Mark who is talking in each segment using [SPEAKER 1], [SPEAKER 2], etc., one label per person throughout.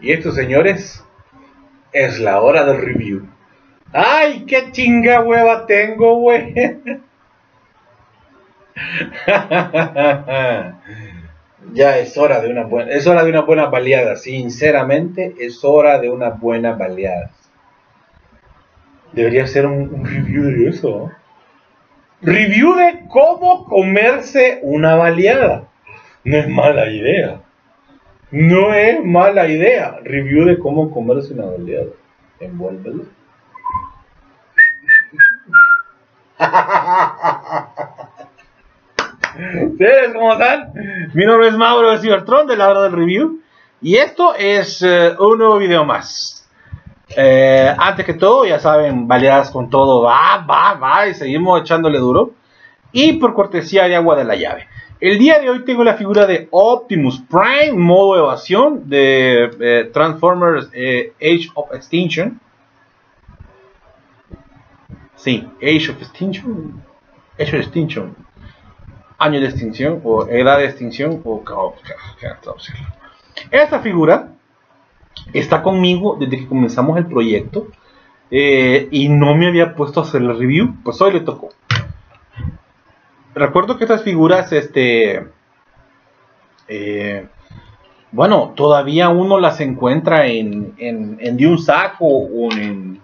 [SPEAKER 1] Y esto, señores, es la hora del review. ¡Ay, qué chinga hueva tengo, güey! ya es hora de una buena, es hora de una buena baleada, sinceramente es hora de una buena baleada. Debería ser un, review de eso. Review de cómo comerse una baleada. No es mala idea. No es mala idea. Review de cómo comerse una baleada. Envuélvelo. ¿Ustedes cómo están? Mi nombre es Mauro Cibertron de la hora del review. Y esto es eh, un nuevo video más. Eh, antes que todo, ya saben, baleadas con todo, va, va, va, y seguimos echándole duro. Y por cortesía de agua de la llave. El día de hoy tengo la figura de Optimus Prime, modo evasión de eh, Transformers Age of Extinction. Sí, Age of Extinction. Age of Extinction año de extinción o edad de extinción o esta figura está conmigo desde que comenzamos el proyecto eh, y no me había puesto a hacer el review pues hoy le tocó recuerdo que estas figuras este eh, bueno todavía uno las encuentra en, en, en un saco o en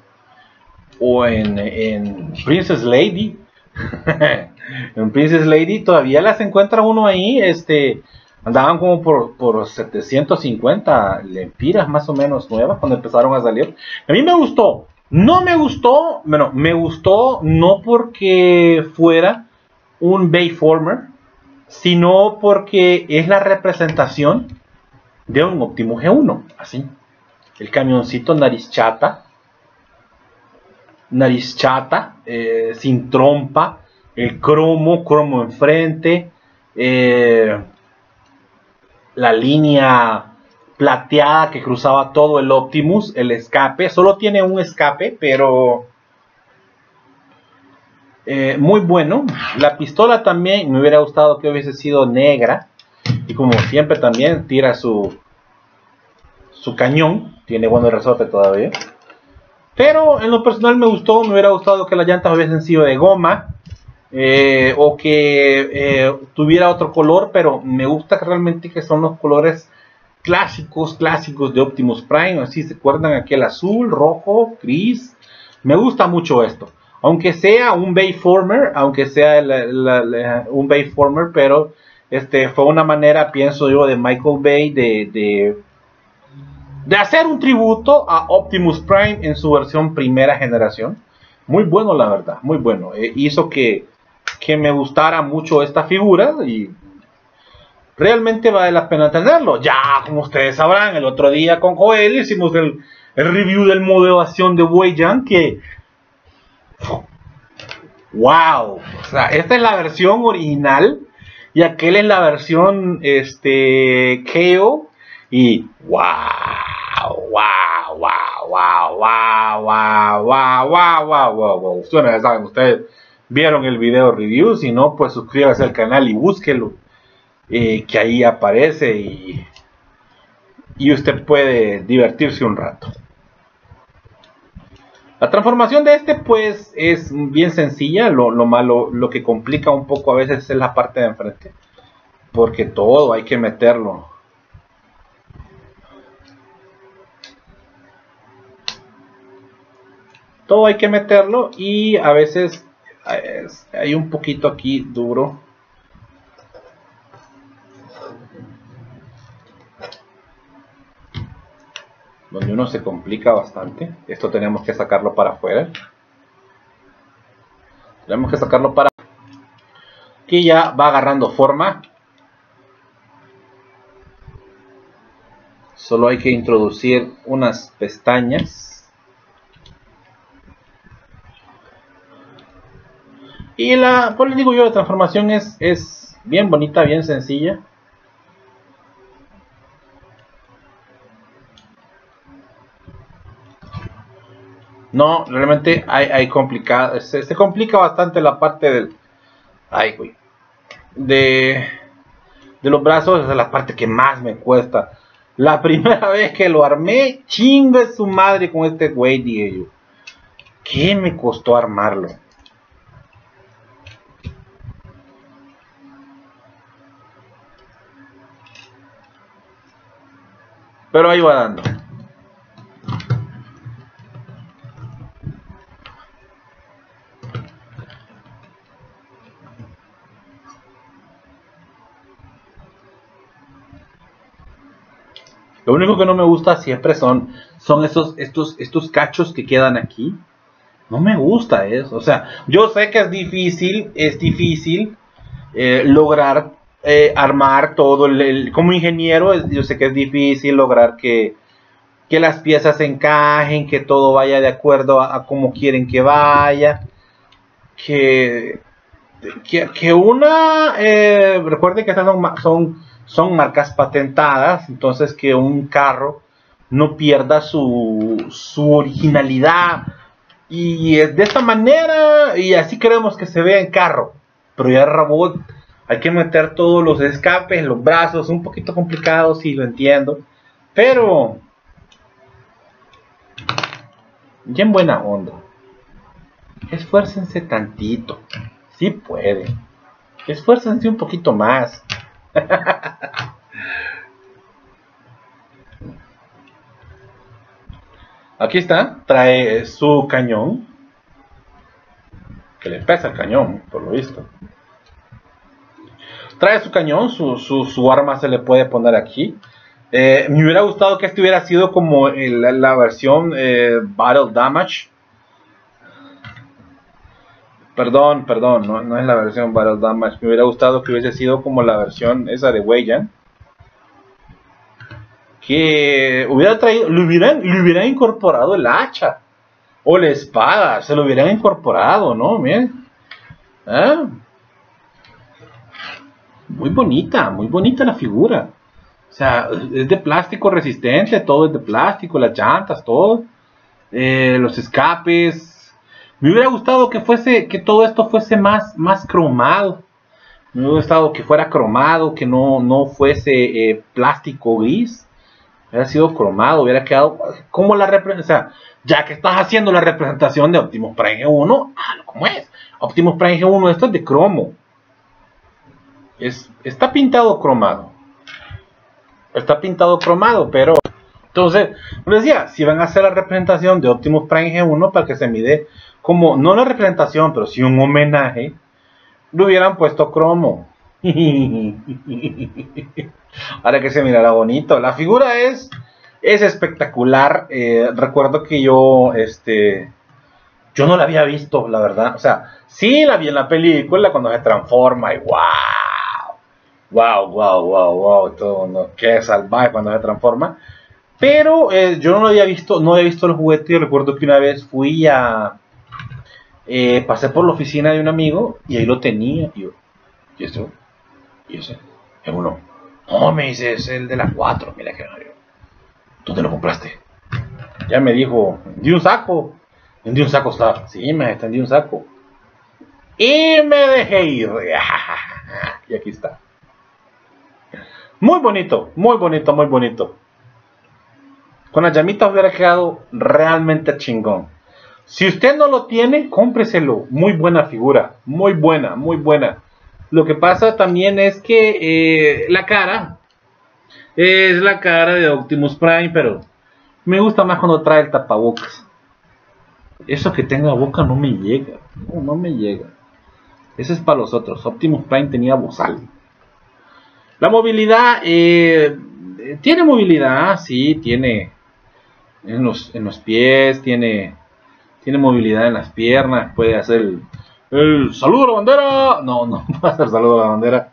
[SPEAKER 1] o en, en Princess Lady en Princess Lady todavía las encuentra uno ahí, este, andaban como por, por 750 lempiras más o menos nuevas cuando empezaron a salir. A mí me gustó, no me gustó, bueno, me gustó no porque fuera un Bayformer, sino porque es la representación de un Optimus G1, así. El camioncito nariz chata, nariz chata, eh, sin trompa, el cromo, cromo enfrente, eh, la línea plateada que cruzaba todo el Optimus, el escape, solo tiene un escape, pero eh, muy bueno. La pistola también me hubiera gustado que hubiese sido negra, y como siempre también tira su, su cañón, tiene buen resorte todavía. Pero en lo personal me gustó, me hubiera gustado que las llantas hubiesen sido de goma. Eh, o que eh, tuviera otro color, pero me gusta realmente que son los colores clásicos, clásicos de Optimus Prime. Así se acuerdan aquel azul, rojo, gris. Me gusta mucho esto. Aunque sea un Bayformer, aunque sea un Bayformer, pero este fue una manera, pienso yo, de Michael Bay de de hacer un tributo a Optimus Prime en su versión primera generación. Muy bueno, la verdad, muy bueno. Eh, hizo que, me gustara mucho esta figura y realmente vale la pena tenerlo. Ya, como ustedes sabrán, el otro día con Joel hicimos el, review del modo de Weiyan que... ¡Wow! O sea, esta es la versión original y aquel es la versión este, KO y ¡wow! wow, wow, wow, wow, wow, wow, wow, wow, wow, wow. Ya saben, ustedes vieron el video review, si no, pues suscríbase al canal y búsquelo, eh, que ahí aparece y, y usted puede divertirse un rato. La transformación de este pues es bien sencilla, lo, lo, malo, lo que complica un poco a veces es la parte de enfrente, porque todo hay que meterlo. Todo hay que meterlo y a veces hay un poquito aquí duro donde uno se complica bastante. Esto tenemos que sacarlo para afuera. Tenemos que sacarlo para aquí ya va agarrando forma. Solo hay que introducir unas pestañas. Y la, pues les digo yo, la transformación es, es bien bonita, bien sencilla. No, realmente hay, hay complicado, se, complica bastante la parte del, ay güey, de, de los brazos, es la parte que más me cuesta. La primera vez que lo armé, chingo es su madre con este güey, dije yo. ¿Qué me costó armarlo? Pero ahí va dando. Lo único que no me gusta siempre son, son esos, estos, estos cachos que quedan aquí. No me gusta eso. O sea, yo sé que es difícil, es difícil eh, lograr eh, armar todo. El, como ingeniero, yo sé que es difícil lograr que, que las piezas encajen, que todo vaya de acuerdo a, como quieren que vaya. Que, que, una, eh, recuerden que estas son son marcas patentadas, entonces que un carro no pierda su, su originalidad. Y de esta manera, y así queremos que se vea en carro. Pero ya el robot, hay que meter todos los escapes, los brazos, un poquito complicado, sí, lo entiendo. Pero, ya en buena onda. Esfuércense tantito. Si sí pueden. Esfuércense un poquito más. Aquí está, trae su cañón, que le pesa el cañón, por lo visto. Trae su cañón, su, arma se le puede poner aquí. Eh, me hubiera gustado que este hubiera sido como la versión eh, Battle Damage Perdón, perdón, no, es la versión Battle Damage. Me hubiera gustado que hubiese sido como la versión esa de Weiyan. Que hubiera traído, le hubieran, hubieran incorporado el hacha. O la espada, se lo hubieran incorporado, ¿no? Miren. ¿Ah? Muy bonita, muy bonita la figura. O sea, es de plástico resistente, todo es de plástico, las llantas, todo. Eh, los escapes, me hubiera gustado que fuese, que todo esto fuese más, más cromado. Me hubiera gustado que fuera cromado, que no, no fuese eh, plástico gris. Hubiera sido cromado, hubiera quedado como la representación. ya que estás haciendo la representación de Optimus Prime 1, ah, ¿cómo es? Optimus Prime 1 esto es de cromo. Es, está pintado cromado. Está pintado cromado, pero entonces, les decía, si van a hacer la representación de Optimus Prime G1 para que se mide como, no la representación, pero sí un homenaje, le hubieran puesto cromo. Para que se mirara bonito. La figura es, es espectacular. Eh, recuerdo que yo, este, yo no la había visto, la verdad. O sea, sí la vi en la película cuando se transforma y wow. Wow, wow, wow, wow. Todo, no, qué salvaje cuando se transforma. Pero eh, yo no lo había visto, no había visto el juguete. Y recuerdo que una vez fui a, eh, pasé por la oficina de un amigo y ahí lo tenía. Y yo, ¿y esto? ¿Y ese? Es uno. No, me dice, es el de las 4. Mira que ¿Tú te lo compraste? Ya me dijo, di un saco. ¿En un saco está? Sí, me extendí un saco. Y me dejé ir. Y aquí está. Muy bonito, muy bonito, muy bonito. Con las llamitas hubiera quedado realmente chingón. Si usted no lo tiene, cómpreselo. Muy buena figura. Muy buena, muy buena. Lo que pasa también es que eh, la cara es la cara de Optimus Prime, pero me gusta más cuando trae el tapabocas. Eso que tenga boca no me llega. No, me llega. Eso es para los otros. Optimus Prime tenía bozal. La movilidad, eh, tiene movilidad, sí, tiene en los, en los pies, tiene tiene movilidad en las piernas, puede hacer el, saludo a la bandera. No, no puede hacer saludo a la bandera.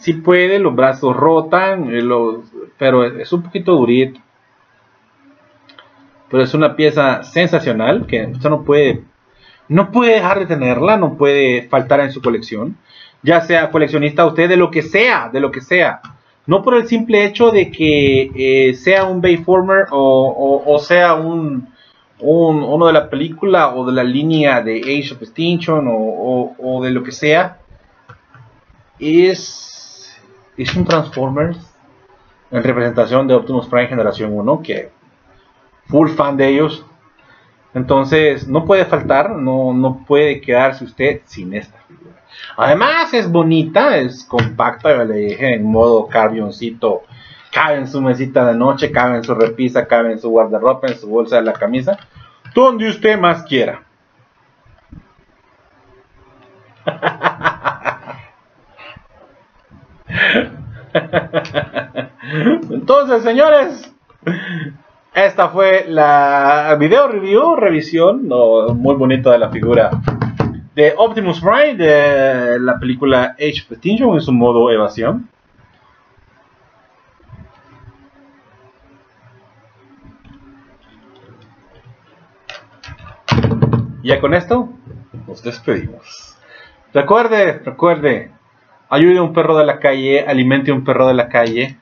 [SPEAKER 1] Sí puede, los brazos rotan, eh, pero es un poquito durito. Pero es una pieza sensacional que usted no puede, no puede dejar de tenerla, no puede faltar en su colección. Ya sea coleccionista usted de lo que sea, de lo que sea. No por el simple hecho de que eh, sea un Bayformer o, o sea un, uno de la película o de la línea de Age of Extinction o, de lo que sea, es, es un Transformers en representación de Optimus Prime Generación 1, que full fan de ellos. Entonces, no puede faltar, no, no puede quedarse usted sin esta figura. Además, es bonita, es compacta, le dije, en modo carbioncito. Cabe en su mesita de noche, cabe en su repisa, cabe en su guardarropa, en su bolsa de la camisa, donde usted más quiera. Entonces, señores, esta fue la video review, revisión, muy bonito de la figura de Optimus Prime de la película Age of Extinction en su modo evasión. Ya con esto nos despedimos. Recuerde, recuerde, ayude a un perro de la calle, alimente a un perro de la calle.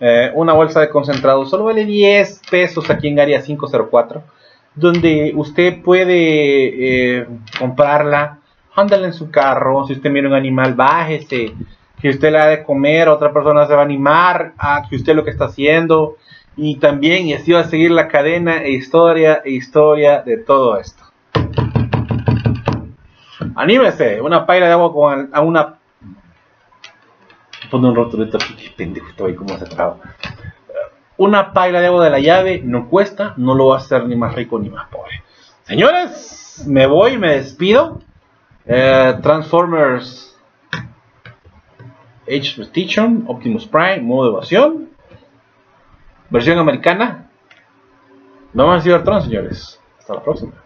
[SPEAKER 1] Eh, una bolsa de concentrado solo vale 10 pesos aquí en área 504, donde usted puede eh, comprarla, ándale en su carro, si usted mira un animal, bájese, que usted le ha de comer, otra persona se va a animar a que usted lo que está haciendo, y también, y así va a seguir la cadena e historia e historia de todo esto. Anímese, una paila de agua con una Pone un rotulito aquí, qué pendejo cómo se traba. Una paila de agua de la llave no cuesta, no lo va a hacer ni más rico ni más pobre. Señores, me voy, me despido. Eh, Transformers Age Prestige, Optimus Prime, modo evasión. Versión americana. Vamos a Cybertron, señores. Hasta la próxima.